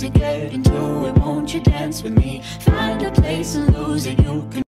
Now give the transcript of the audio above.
music, get into it. Won't you dance with me? Find a place and lose it. You can.